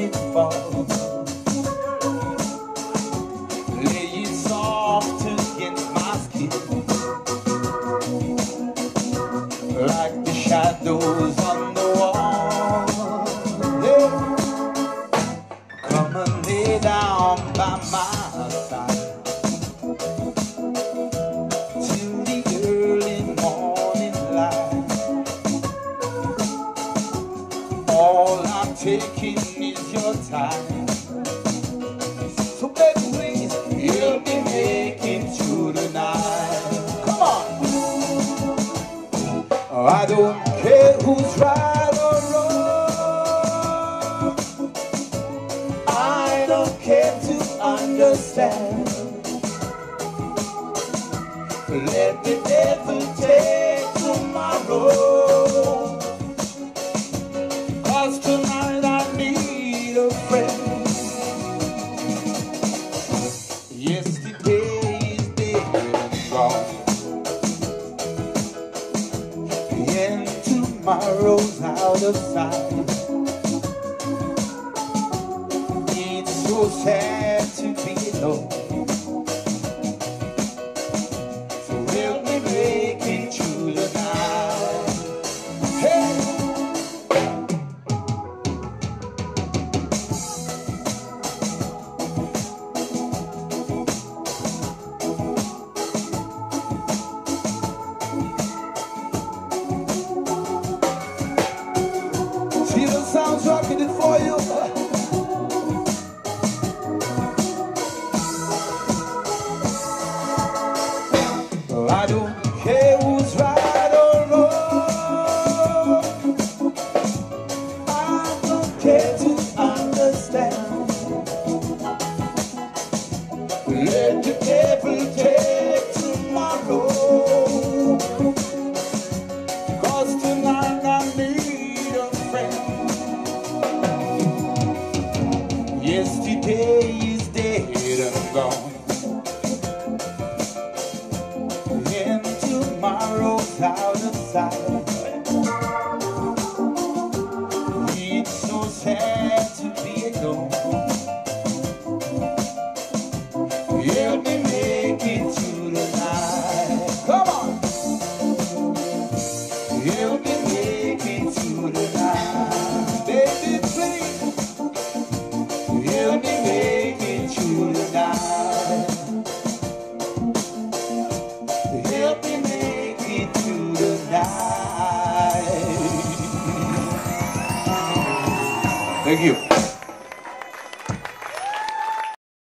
morning fall. Lay it soft against my skin, like the shadows on the wall. Yeah. Come and lay down by my All I'm taking is your time. So baby, please, me make it through the night. Come on. Oh, I don't care who's right or wrong. I don't care to understand. Let the devil take tomorrow. Cause tonight I need a friend. Yesterday is dead and gone. And tomorrow's out of sight. It's so sad to be alone. Sounds rocking it for you. Sight. It's so sad to be alone. Help me make it through the night. Come on. Help me make it through the night. Baby, please. Help me make Thank you.